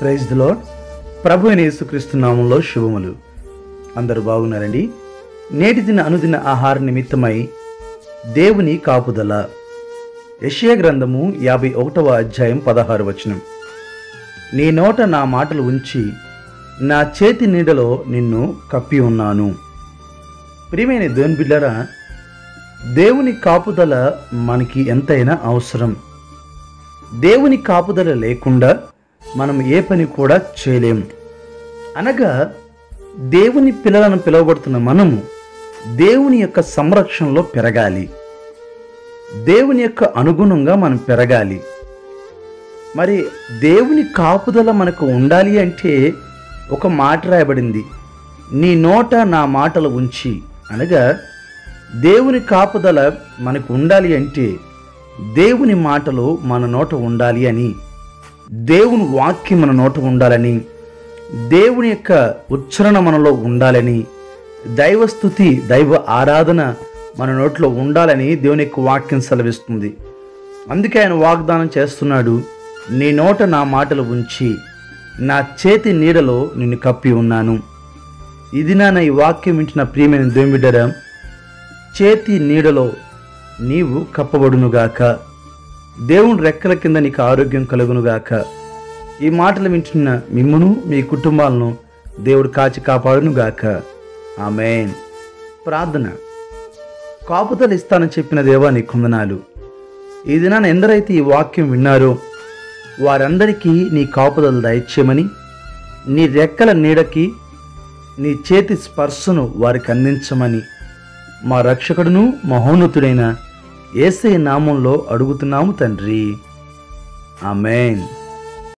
Praise the ప్రభు అయిన యేసుక్రీస్తు నామంలో శుభములు. అందరూ బాగున్నారండి? నేటి దిన అనుదిన ఆహార నిమిత్తమై దేవుని కాపుదల. యషియా గ్రంథము యాభై ఒకటవ అధ్యాయం పదహారు వచనం. నీ నోట నా మాటలు ఉంచి నా చేతి నీడలో నిన్ను కప్పి ఉన్నాను. ప్రియమైన దేవుని బిడ్డరా దేవుని కాపుదల మనకి ఎంతైనా అవసరం. దేవుని కాపుదల లేకుండా మనం ఏ పని కూడా చేయలేం. అనగా దేవుని పిల్లలను పిలువబడుతున్న మనము దేవుని యొక్క సంరక్షణలో పెరగాలి. దేవుని యొక్క అనుగుణంగా మనం పెరగాలి. మరి దేవుని కాపుదల మనకు ఉండాలి అంటే ఒక మాట రాయబడింది. నీ నోట నా మాటలు ఉంచి. అనగా దేవుని కాపుదల మనకు ఉండాలి అంటే దేవుని మాటలు మన నోట ఉండాలి అని. దేవుని వాక్యం మన నోట ఉండాలని దేవుని యొక్క ఉచ్చరణ మనలో ఉండాలని దైవస్థుతి దైవ ఆరాధన మన నోట్లో ఉండాలని దేవుని యొక్క వాక్యం సెలవిస్తుంది. అందుకే ఆయన వాగ్దానం చేస్తున్నాడు నీ నోట నా మాటలు ఉంచి నా చేతి నీడలో నిన్ను కప్పి ఉన్నాను. ఇది నా ఈ వాక్యం వింటున్న ప్రియమైన దేవుడిడరా చేతి నీడలో నీవు కప్పబడునుగాక. దేవుని రెక్కల కింద నీకు ఆరోగ్యం కలుగునుగాక. ఈ మాటలు వింటున్న మిమ్మును మీ కుటుంబాలను దేవుడు కాచి కాపాడునుగాక. ఆమెన్. ప్రార్థన. కాపుదలు ఇస్తానని చెప్పిన దేవా నీ కొందనాలు. ఈ దినాన ఎందరైతే ఈ వాక్యం విన్నారో వారందరికీ నీ కాపుదలు దయచేయమని నీ రెక్కల నీడకి నీ చేతి స్పర్శను వారికి అందించమని మా రక్షకుడును మహోన్నతుడైన ఏసై నామంలో అడుగుతున్నాము తండ్రి. ఆమెన్.